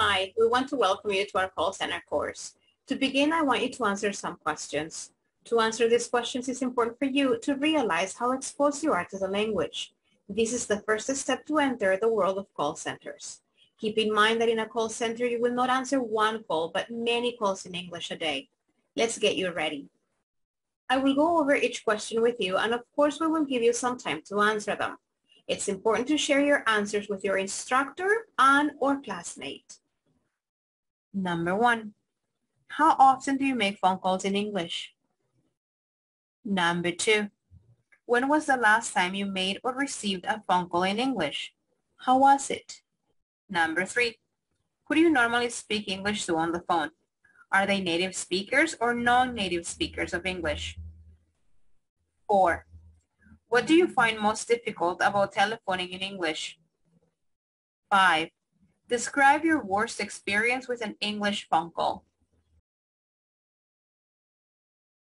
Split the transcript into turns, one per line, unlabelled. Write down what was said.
Hi, we want to welcome you to our call center course. To begin, I want you to answer some questions. To answer these questions, it's important for you to realize how exposed you are to the language. This is the first step to enter the world of call centers. Keep in mind that in a call center, you will not answer one call, but many calls in English a day. Let's get you ready. I will go over each question with you, and of course, we will give you some time to answer them. It's important to share your answers with your instructor and or classmate. Number one, how often do you make phone calls in English? Number two, when was the last time you made or received a phone call in English? How was it? Number three, who do you normally speak English to on the phone? Are they native speakers or non-native speakers of English? Four, what do you find most difficult about telephoning in English? 5. Describe your worst experience with an English call.